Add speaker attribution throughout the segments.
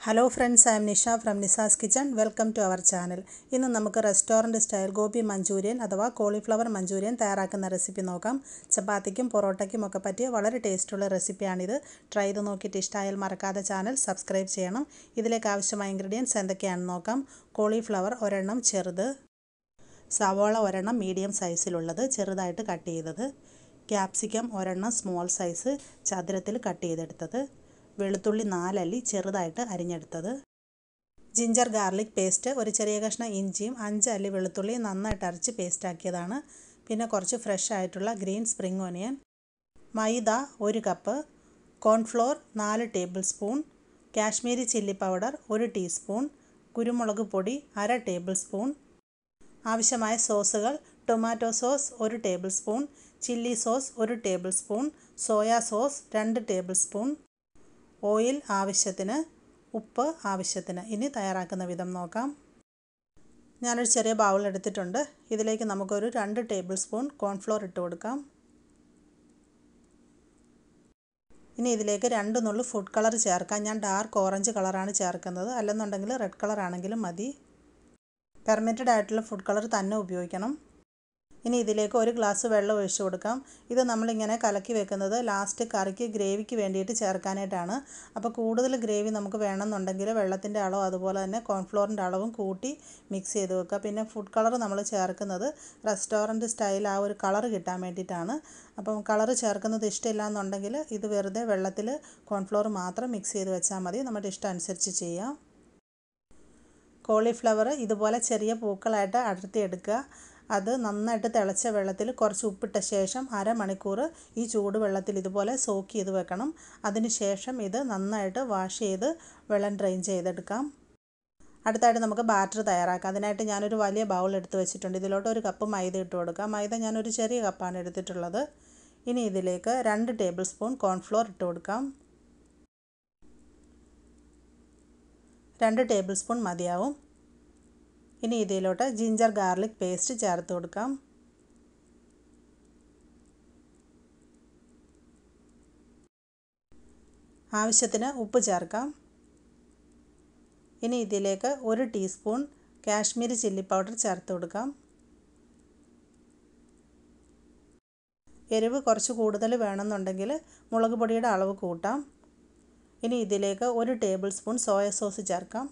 Speaker 1: Hello friends I am Nisha from Nisa's kitchen welcome to our channel ഇന്ന് നമുക്ക് restaurant style gobi manchurian അഥവാ cauliflower manchurian തയ്യാറാക്കുന്ന recipe നോക്കാം. ചപ്പാത്തിക്കും പൊറോട്ടയ്ക്കും ഒക്കെ പറ്റിയ വളരെ ടേസ്റ്റുള്ള റെസിപ്പിയാണിത് ട്രൈ ചെയ്ത് നോക്കിയിട്ട് ഇഷ്ടമായാൽ മറക്കാതെ ചാനൽ സബ്സ്ക്രൈബ് ചെയ്യണം. ഇതിലേക്ക് ആവശ്യമായ ഇൻഗ്രീഡിയൻസ് എന്തൊക്കെയാണെന്ന് നോക്കാം. കോളിഫ്ലവർ ഒരെണ്ണം ചെറുത്. സവോള ഒരെണ്ണം മീഡിയം സൈസിലുള്ളത് ചെറുതായിട്ട് കട്ട് ചെയ്തത്. ക്യാപ്സിക്കം ഒരെണ്ണം സ്മോൾ സൈസ് ചതുരത്തിൽ കട്ട് ചെയ്തെടുത്തത്. വെളുത്തുള്ളി നാലല്ലി ചെറുതായിട്ട് അരിഞ്ഞെടുത്തത്. ജിഞ്ചർ ഗാർലിക് പേസ്റ്റ് ഒരു ചെറിയ കഷ്ണം ഇഞ്ചിയും അഞ്ച് അല്ലി വെളുത്തുള്ളി നന്നായിട്ട് അരച്ച് പേസ്റ്റാക്കിയതാണ്. പിന്നെ കുറച്ച് ഫ്രഷ് ആയിട്ടുള്ള ഗ്രീൻ സ്പ്രിംഗ് ഓനിയൻ മൈദ ഒരു കപ്പ് കോൺഫ്ലോർ നാല് tablespoon Kashmiri chilli powder ഒരു ടീസ്പൂൺ കുരുമുളക് പൊടി അര ടേബിൾ സ്പൂൺ ആവശ്യമായ സോസുകൾ ടൊമാറ്റോ സോസ് ഒരു ടേബിൾ സ്പൂൺ ചില്ലി സോസ് ഒരു ടേബിൾ സ്പൂൺ സോയാ സോസ് രണ്ട് ടേബിൾ സ്പൂൺ ഓയിൽ ആവശ്യത്തിന് ഉപ്പ് ആവശ്യത്തിന് ഇനി തയ്യാറാക്കുന്ന വിധം നോക്കാം. ഞാനൊരു ചെറിയ ബൗൾ എടുത്തിട്ടുണ്ട്. ഇതിലേക്ക് നമുക്കൊരു രണ്ട് ടേബിൾ സ്പൂൺ കോൺഫ്ലോർ ഇട്ട് കൊടുക്കാം. ഇനി ഇതിലേക്ക് രണ്ട് നുള്ളു ഫുഡ് കളർ ചേർക്കാം. ഞാൻ ഡാർക്ക് ഓറഞ്ച് കളറാണ് ചേർക്കുന്നത്. അല്ലെന്നുണ്ടെങ്കിൽ റെഡ് കളറാണെങ്കിലും മതി. പെർമിറ്റഡ് ആയിട്ടുള്ള ഫുഡ് കളർ തന്നെ ഉപയോഗിക്കണം. ഇനി ഇതിലേക്ക് ഒരു ഗ്ലാസ് വെള്ളം ഒഴിച്ചു കൊടുക്കാം. ഇത് നമ്മളിങ്ങനെ കലക്കി വെക്കുന്നത് ലാസ്റ്റ് കറിക്ക് ഗ്രേവിക്ക് വേണ്ടിയിട്ട് ചേർക്കാനായിട്ടാണ്. അപ്പോൾ കൂടുതൽ ഗ്രേവി നമുക്ക് വേണമെന്നുണ്ടെങ്കിൽ വെള്ളത്തിന്റെ അളവ് അതുപോലെ തന്നെ കോൺഫ്ലോറിന്റെ അളവും കൂട്ടി മിക്സ് ചെയ്ത് വെക്കുക. പിന്നെ ഫുഡ് കളർ നമ്മൾ ചേർക്കുന്നത് റെസ്റ്റോറന്റ് സ്റ്റൈൽ ആ ഒരു കളർ കിട്ടാൻ വേണ്ടിയിട്ടാണ്. അപ്പം കളർ ചേർക്കുന്നത് ഇഷ്ടമില്ല എന്നുണ്ടെങ്കിൽ ഇത് വെറുതെ വെള്ളത്തിൽ കോൺഫ്ലോർ മാത്രം മിക്സ് ചെയ്ത് വെച്ചാൽ മതി. നമ്മുടെ ഇഷ്ടം അനുസരിച്ച് ചെയ്യാം. കോളിഫ്ലവർ ഇതുപോലെ ചെറിയ പൂക്കളായിട്ട് അടർത്തിയെടുക്കുക. അത് നന്നായിട്ട് തിളച്ച വെള്ളത്തിൽ കുറച്ച് ഉപ്പിട്ട ശേഷം അരമണിക്കൂർ ഈ ചൂടുവെള്ളത്തിൽ ഇതുപോലെ സോക്ക് ചെയ്ത് വെക്കണം. അതിന് ശേഷം ഇത് നന്നായിട്ട് വാഷ് ചെയ്ത് വെള്ളം ഡ്രെയിൻ ചെയ്തെടുക്കാം. അടുത്തായിട്ട് നമുക്ക് ബാറ്റർ തയ്യാറാക്കാം. അതിനായിട്ട് ഞാനൊരു വലിയ ബൗൾ എടുത്ത് വെച്ചിട്ടുണ്ട്. ഇതിലോട്ട് ഒരു കപ്പ് മൈദ ഇട്ട് കൊടുക്കാം. മൈദ ഞാനൊരു ചെറിയ കപ്പാണ് എടുത്തിട്ടുള്ളത്. ഇനി ഇതിലേക്ക് രണ്ട് ടേബിൾ സ്പൂൺ കോൺഫ്ലോർ ഇട്ട് കൊടുക്കാം. രണ്ട് ടേബിൾ സ്പൂൺ മതിയാവും. ഇനി ഇതിലോട്ട് ജിഞ്ചർ ഗാർലിക് പേസ്റ്റ് ചേർത്ത് കൊടുക്കാം. ആവശ്യത്തിന് ഉപ്പ് ചേർക്കാം. ഇനി ഇതിലേക്ക് ഒരു ടീസ്പൂൺ കാശ്മീരി ചില്ലി പൗഡർ ചേർത്ത് കൊടുക്കാം. എരിവ് കുറച്ച് കൂടുതൽ വേണമെന്നുണ്ടെങ്കിൽ മുളക് പൊടിയുടെ അളവ് കൂട്ടാം. ഇനി ഇതിലേക്ക് ഒരു ടേബിൾ സ്പൂൺ സോയ സോസ് ചേർക്കാം.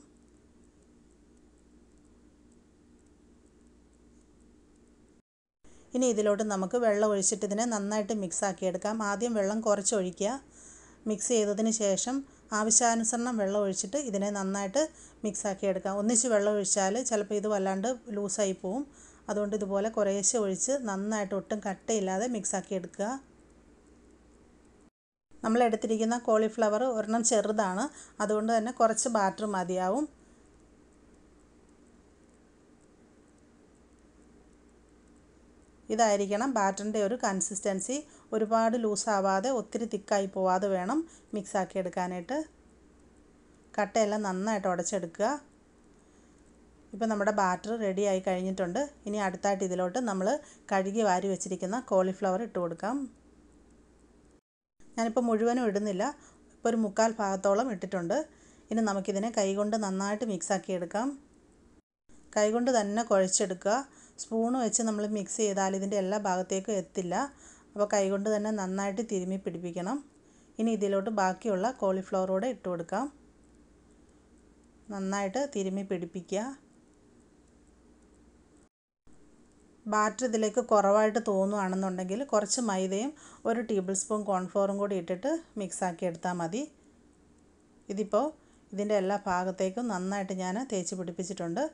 Speaker 1: ഇനി ഇതിലോട്ട് നമുക്ക് വെള്ളം ഒഴിച്ചിട്ട് ഇതിനെ നന്നായിട്ട് മിക്സ് ആക്കിയെടുക്കാം ആദ്യം വെള്ളം കുറച്ച് ഒഴിക്കുക. മിക്സ് ചെയ്തതിന് ശേഷം ആവശ്യാനുസരണം വെള്ളം ഒഴിച്ചിട്ട് ഇതിനെ നന്നായിട്ട് മിക്സ് ആക്കിയെടുക്കാം ഒന്നിച്ച് വെള്ളം ഒഴിച്ചാൽ ചിലപ്പോൾ ഇത് വല്ലാണ്ട് ലൂസായി പോവും. അതുകൊണ്ട് ഇതുപോലെ കുറേശ്ശെ ഒഴിച്ച് നന്നായിട്ട് ഒട്ടും കട്ടയില്ലാതെ മിക്സ് ആക്കി എടുക്കുക. നമ്മൾ എടുത്തിരിക്കുന്ന കോളിഫ്ലവർ ഒരെണ്ണം ചെറുതാണ്. അതുകൊണ്ട് തന്നെ കുറച്ച് ബാറ്റർ മതിയാവും. ഇതായിരിക്കണം. ബാറ്ററിന്റെ ഒരു കൺസിസ്റ്റൻസി ഒരുപാട് ലൂസാവാതെ ഒത്തിരി തിക്കായി പോവാതെ വേണം മിക്സാക്കി എടുക്കാനായിട്ട്. കട്ടയെല്ലാം നന്നായിട്ട് ഉടച്ചെടുക്കുക. ഇപ്പോൾ നമ്മുടെ ബാറ്റർ റെഡി ആയി കഴിഞ്ഞിട്ടുണ്ട്. ഇനി അടുത്തായിട്ട് ഇതിലോട്ട് നമ്മൾ കഴുകി വാരി വെച്ചിരിക്കുന്ന കോളിഫ്ലവർ ഇട്ട് കൊടുക്കാം. ഞാനിപ്പോൾ മുഴുവനും ഇടുന്നില്ല. ഇപ്പോൾ ഒരു മുക്കാൽ ഭാഗത്തോളം ഇട്ടിട്ടുണ്ട്. ഇനി നമുക്കിതിനെ കൈകൊണ്ട് നന്നായിട്ട് മിക്സാക്കി എടുക്കാം. കൈകൊണ്ട് തന്നെ കുഴച്ചെടുക്കുക. സ്പൂണ് വെച്ച് നമ്മൾ മിക്സ് ചെയ്താൽ ഇതിന്റെ എല്ലാ ഭാഗത്തേക്കും എത്തില്ല. അപ്പോൾ കൈകൊണ്ട് തന്നെ നന്നായിട്ട് തിരുമ്മി പിടിപ്പിക്കണം. ഇനി ഇതിലോട്ട് ബാക്കിയുള്ള കോളിഫ്ലവറോടെ ഇട്ട് കൊടുക്കാം. നന്നായിട്ട് തിരുമ്മി പിടിപ്പിക്കുക. ബാറ്റർ ഇതിലേക്ക് കുറവായിട്ട് തോന്നുകയാണെന്നുണ്ടെങ്കിൽ കുറച്ച് മൈദയും ഒരു ടേബിൾ സ്പൂൺ കോൺഫ്ലോറും കൂടി ഇട്ടിട്ട് മിക്സാക്കി എടുത്താൽ മതി. ഇതിപ്പോൾ ഇതിന്റെ എല്ലാ ഭാഗത്തേക്കും നന്നായിട്ട് ഞാൻ തേച്ച് പിടിപ്പിച്ചിട്ടുണ്ട്.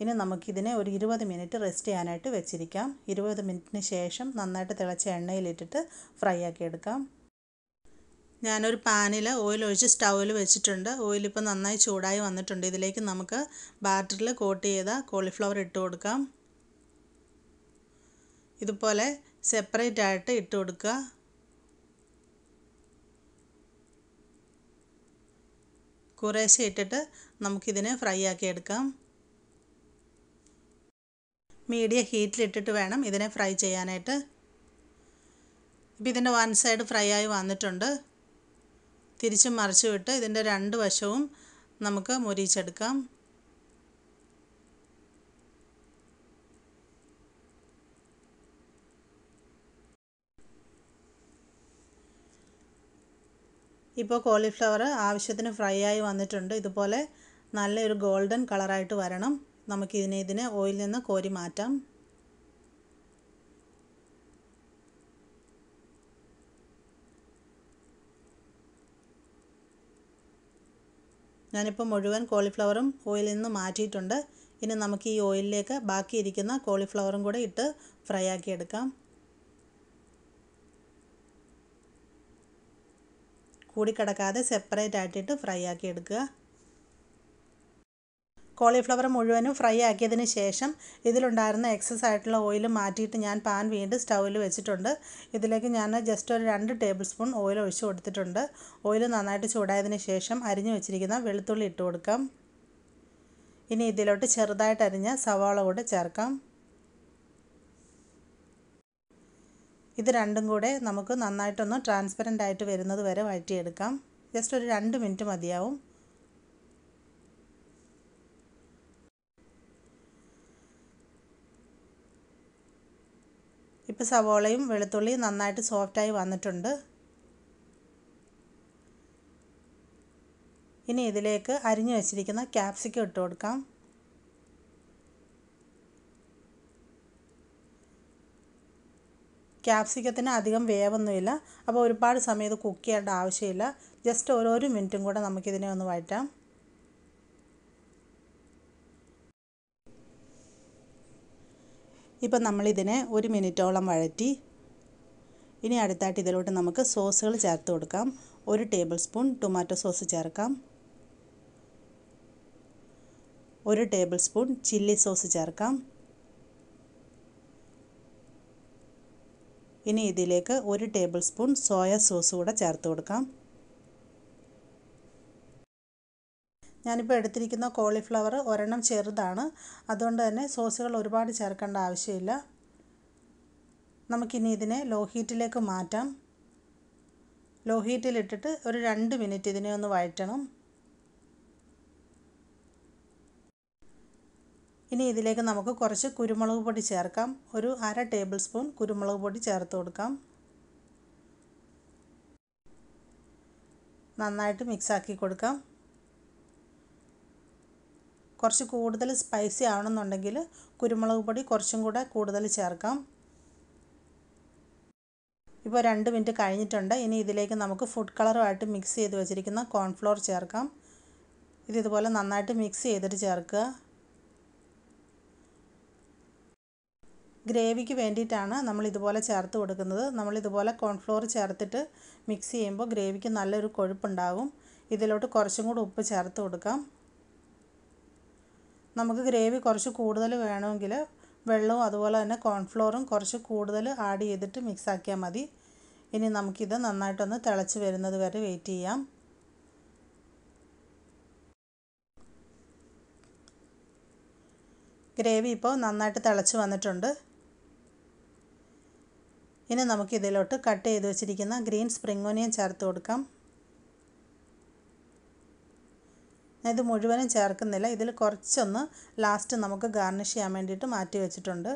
Speaker 1: ഇനി നമുക്കിതിനെ ഒരു ഇരുപത് മിനിറ്റ് റെസ്റ്റ് ചെയ്യാനായിട്ട് വെച്ചിരിക്കാം. ഇരുപത് മിനിറ്റിന് ശേഷം നന്നായിട്ട് തിളച്ച എണ്ണയിലിട്ടിട്ട് ഫ്രൈ ആക്കി എടുക്കാം. ഞാനൊരു പാനിൽ ഓയിൽ ഒഴിച്ച് സ്റ്റൗവിൽ വെച്ചിട്ടുണ്ട്. ഓയിൽ ഇപ്പോൾ നന്നായി ചൂടായി വന്നിട്ടുണ്ട്. ഇതിലേക്ക് നമുക്ക് ബാറ്ററിൽ കോട്ട് ചെയ്ത കോളിഫ്ലവർ ഇട്ട് കൊടുക്കാം. ഇതുപോലെ സെപ്പറേറ്റ് ആയിട്ട് ഇട്ട് കൊടുക്കുക കുറേശ്ശെ ഇട്ടിട്ട് നമുക്കിതിനെ ഫ്രൈ ആക്കി എടുക്കാം. മീഡിയം ഹീറ്റിലിട്ടിട്ട് വേണം ഇതിനെ ഫ്രൈ ചെയ്യാനായിട്ട്. ഇപ്പോൾ ഇതിന്റെ വൺ സൈഡ് ഫ്രൈ ആയി വന്നിട്ടുണ്ട്. തിരിച്ചും മറിച്ചു വിട്ട് ഇതിന്റെ രണ്ട് വശവും നമുക്ക് മുരിച്ചെടുക്കാം ഇപ്പോൾ കോളിഫ്ലവർ ആവശ്യത്തിന് ഫ്രൈ ആയി വന്നിട്ടുണ്ട്. ഇതുപോലെ നല്ലൊരു ഗോൾഡൻ കളറായിട്ട് വരണം. നമുക്കിതിനെ ഇതിനെ ഓയിൽ നിന്ന് കോരി മാറ്റാം. ഞാനിപ്പോൾ മുഴുവൻ കോളിഫ്ലവറും ഓയിലിൽ നിന്ന് മാറ്റിയിട്ടുണ്ട്. ഇനി നമുക്ക് ഈ ഓയിലിലേക്ക് ബാക്കിയിരിക്കുന്ന കോളിഫ്ലവറും കൂടെ ഇട്ട് ഫ്രൈ ആക്കി എടുക്കാം. കൂടിക്കിടക്കാതെ സെപ്പറേറ്റ് ആയിട്ടിട്ട് ഫ്രൈ ആക്കി എടുക്കുക. കോളിഫ്ലവർ മുഴുവനും ഫ്രൈ ആക്കിയതിന് ശേഷം ഇതിലുണ്ടായിരുന്ന എക്സസ് ആയിട്ടുള്ള ഓയിൽ മാറ്റിയിട്ട് ഞാൻ പാൻ വീണ്ടും സ്റ്റൗവിൽ വെച്ചിട്ടുണ്ട്. ഇതിലേക്ക് ഞാൻ ജസ്റ്റ് ഒരു രണ്ട് ടേബിൾ സ്പൂൺ ഓയിൽ ഒഴിച്ച് കൊടുത്തിട്ടുണ്ട്. ഓയിൽ നന്നായിട്ട് ചൂടായതിന് ശേഷം അരിഞ്ഞു വെച്ചിരിക്കുന്ന വെളുത്തുള്ളി ഇട്ട് കൊടുക്കാം. ഇനി ഇതിലോട്ട് ചെറുതായിട്ട് അരിഞ്ഞ സവാള കൂടെ ചേർക്കാം. ഇത് രണ്ടും കൂടെ നമുക്ക് നന്നായിട്ടൊന്ന് ട്രാൻസ്പെറന്റ് ആയിട്ട് വരുന്നത് വരെ വഴറ്റിയെടുക്കാം. ജസ്റ്റ് ഒരു രണ്ട് മിനിറ്റ് മതിയാവും. ഇപ്പോൾ സവോളയും വെളുത്തുള്ളിയും നന്നായിട്ട് സോഫ്റ്റായി വന്നിട്ടുണ്ട്. ഇനി ഇതിലേക്ക് അരിഞ്ഞു വെച്ചിരിക്കുന്ന ക്യാപ്സിക്കം ഇട്ട് കൊടുക്കാം. ക്യാപ്സിക്കത്തിന് അധികം വേവൊന്നുമില്ല. അപ്പോൾ ഒരുപാട് സമയം ഇത് കുക്ക് ചെയ്യേണ്ട ആവശ്യമില്ല. ജസ്റ്റ് ഓരോരോ മിനിറ്റും കൂടെ നമുക്കിതിനെ ഒന്ന് വഴറ്റാം. ഇപ്പം നമ്മളിതിനെ ഒരു മിനിറ്റോളം വഴറ്റി ഇനി അടുത്തായിട്ട് ഇതിലോട്ട് നമുക്ക് സോസുകൾ ചേർത്ത് കൊടുക്കാം. ഒരു ടേബിൾ സ്പൂൺ ടൊമാറ്റോ സോസ് ചേർക്കാം. ഒരു ടേബിൾ സ്പൂൺ ചില്ലി സോസ് ചേർക്കാം. ഇനി ഇതിലേക്ക് ഒരു ടേബിൾ സ്പൂൺ സോയ സോസ് കൂടെ ചേർത്ത് കൊടുക്കാം. ഞാനിപ്പോൾ എടുത്തിരിക്കുന്ന കോളിഫ്ലവർ ഒരെണ്ണം ചെറുതാണ്. അതുകൊണ്ട് തന്നെ സോസുകൾ ഒരുപാട് ചേർക്കേണ്ട ആവശ്യമില്ല. നമുക്കിനി ഇതിനെ ലോ ഹീറ്റിലേക്ക് മാറ്റാം. ലോ ഹീറ്റിലിട്ടിട്ട് ഒരു രണ്ട് മിനിറ്റ് ഇതിനെ ഒന്ന് വഴറ്റണം. ഇനി ഇതിലേക്ക് നമുക്ക് കുറച്ച് കുരുമുളക് പൊടി ചേർക്കാം. ഒരു അര ടേബിൾ സ്പൂൺ കുരുമുളക് പൊടി ചേർത്ത് കൊടുക്കാം. നന്നായിട്ട് മിക്സാക്കി കൊടുക്കാം. കുറച്ച് കൂടുതൽ സ്പൈസി ആവണമെന്നുണ്ടെങ്കിൽ കുരുമുളക് പൊടി കുറച്ചും കൂടെ കൂടുതൽ ചേർക്കാം. ഇപ്പോൾ രണ്ട് മിനിറ്റ് കഴിഞ്ഞിട്ടുണ്ട്. ഇനി ഇതിലേക്ക് നമുക്ക് ഫുഡ് കളറുമായിട്ട് മിക്സ് ചെയ്ത് വെച്ചിരിക്കുന്ന കോൺഫ്ലോർ ചേർക്കാം. ഇത് ഇതുപോലെ നന്നായിട്ട് മിക്സ് ചെയ്തിട്ട് ചേർക്കുക. ഗ്രേവിക്ക് വേണ്ടിയിട്ടാണ് നമ്മൾ ഇതുപോലെ ചേർത്ത് കൊടുക്കുന്നത്. നമ്മൾ ഇതുപോലെ കോൺഫ്ലോർ ചേർത്തിട്ട് മിക്സ് ചെയ്യുമ്പോൾ ഗ്രേവിക്ക് നല്ലൊരു കൊഴുപ്പുണ്ടാകും ഇതിലോട്ട് കുറച്ചും കൂടി ഉപ്പ് ചേർത്ത് കൊടുക്കാം. നമുക്ക് ഗ്രേവി കുറച്ച് കൂടുതൽ വേണമെങ്കിൽ വെള്ളവും അതുപോലെ തന്നെ കോൺഫ്ലോറും കുറച്ച് കൂടുതൽ ആഡ് ചെയ്തിട്ട് മിക്സ് ആക്കിയാൽ മതി. ഇനി നമുക്കിത് നന്നായിട്ടൊന്ന് തിളച്ച് വരുന്നത് വരെ വെയിറ്റ് ചെയ്യാം. ഗ്രേവി ഇപ്പോൾ നന്നായിട്ട് തിളച്ച് വന്നിട്ടുണ്ട്. ഇനി നമുക്കിതിലോട്ട് കട്ട് ചെയ്ത് വെച്ചിരിക്കുന്ന ഗ്രീൻ സ്പ്രിംഗ് ഓനിയൻ ചേർത്ത് കൊടുക്കാം. ഇത് മുഴുവനും ചേർക്കുന്നില്ല. ഇതിൽ കുറച്ചൊന്ന് ലാസ്റ്റ് നമുക്ക് ഗാർണിഷ് ചെയ്യാൻ വേണ്ടിയിട്ട് മാറ്റി വെച്ചിട്ടുണ്ട്.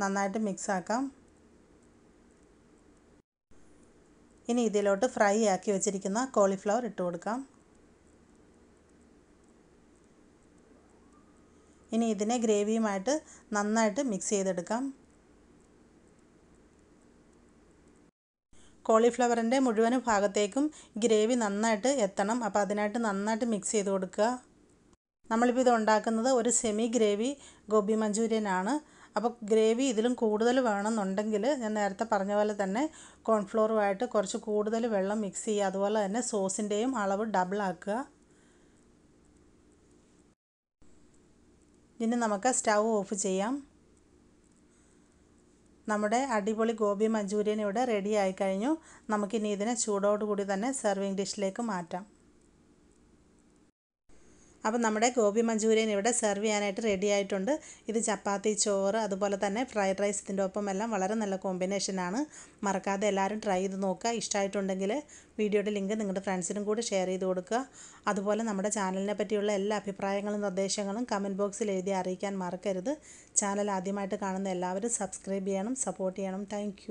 Speaker 1: നന്നായിട്ട് മിക്സ് ആക്കാം. ഇനി ഇതിലോട്ട് ഫ്രൈ ആക്കി വെച്ചിരിക്കുന്ന കോളിഫ്ലവർ ഇട്ട് കൊടുക്കാം. ഇനി ഇതിനെ ഗ്രേവിയുമായിട്ട് നന്നായിട്ട് മിക്സ് ചെയ്തെടുക്കാം. കോളിഫ്ലവറിന്റെ മുഴുവൻ ഭാഗത്തേക്കും ഗ്രേവി നന്നായിട്ട് എത്തണം. അപ്പോൾ അതിനായിട്ട് നന്നായിട്ട് മിക്സ് ചെയ്ത് കൊടുക്കുക. നമ്മളിപ്പോൾ ഇത് ഉണ്ടാക്കുന്നത് ഒരു സെമി ഗ്രേവി ഗോബി മഞ്ചൂരിയൻ ആണ് അപ്പോൾ ഗ്രേവി ഇതിലും കൂടുതൽ വേണമെന്നുണ്ടെങ്കിൽ ഞാൻ നേരത്തെ പറഞ്ഞ പോലെ തന്നെ കോൺഫ്ലോറുമായിട്ട് കുറച്ച് കൂടുതൽ വെള്ളം മിക്സ് ചെയ്യുക. അതുപോലെ തന്നെ സോസിന്റെയും അളവ് ഡബിളാക്കുക ഇനി നമുക്ക് സ്റ്റൗ ഓഫ് ചെയ്യാം. നമ്മുടെ അടിപൊളി ഗോബി മഞ്ചൂരിയൻ ഇവിടെ റെഡി ആയിക്കഴിഞ്ഞു നമുക്കിനി ഇതിനെ ചൂടോടുകൂടി തന്നെ സെർവിങ് ഡിഷിലേക്ക് മാറ്റാം. അപ്പം നമ്മുടെ ഗോപി മഞ്ചൂരിയൻ ഇവിടെ സെർവ് ചെയ്യാനായിട്ട് റെഡി ആയിട്ടുണ്ട്. ഇത് ചപ്പാത്തി ചോറ് അതുപോലെ തന്നെ ഫ്രൈഡ് റൈസ് ഇതിന്റെ ഒപ്പം എല്ലാം വളരെ നല്ല കോമ്പിനേഷനാണ് മറക്കാതെ എല്ലാവരും ട്രൈ ചെയ്ത് നോക്കുക. ഇഷ്ടമായിട്ടുണ്ടെങ്കിൽ വീഡിയോയുടെ ലിങ്ക് നിങ്ങളുടെ ഫ്രണ്ട്സിനും കൂടി ഷെയർ ചെയ്ത് കൊടുക്കുക. അതുപോലെ നമ്മുടെ ചാനലിനെ പറ്റിയുള്ള എല്ലാ അഭിപ്രായങ്ങളും നിർദ്ദേശങ്ങളും കമന്റ് ബോക്സിൽ എഴുതി അറിയിക്കാൻ മറക്കരുത്. ചാനൽ ആദ്യമായിട്ട് കാണുന്ന എല്ലാവരും സബ്സ്ക്രൈബ് ചെയ്യണം സപ്പോർട്ട് ചെയ്യണം. താങ്ക്